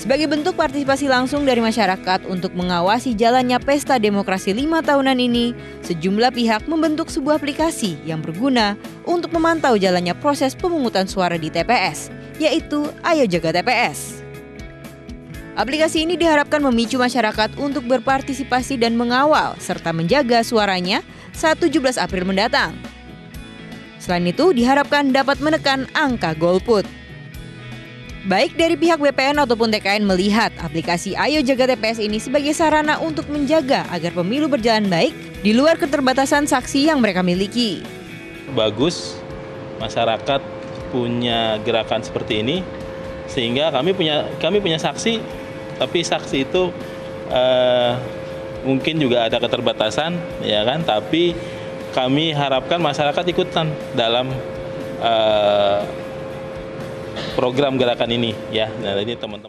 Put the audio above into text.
Sebagai bentuk partisipasi langsung dari masyarakat untuk mengawasi jalannya pesta demokrasi lima tahunan ini, sejumlah pihak membentuk sebuah aplikasi yang berguna untuk memantau jalannya proses pemungutan suara di TPS, yaitu Ayo Jaga TPS. Aplikasi ini diharapkan memicu masyarakat untuk berpartisipasi dan mengawal serta menjaga suaranya saat 17 April mendatang. Selain itu, diharapkan dapat menekan angka golput. Baik dari pihak BPN ataupun TKN melihat aplikasi Ayo Jaga TPS ini sebagai sarana untuk menjaga agar pemilu berjalan baik di luar keterbatasan saksi yang mereka miliki. Bagus, masyarakat punya gerakan seperti ini, sehingga kami punya kami punya saksi, tapi saksi itu eh, mungkin juga ada keterbatasan, ya kan? Tapi kami harapkan masyarakat ikutan dalam eh, program gerakan ini ya. Nah, ini teman-teman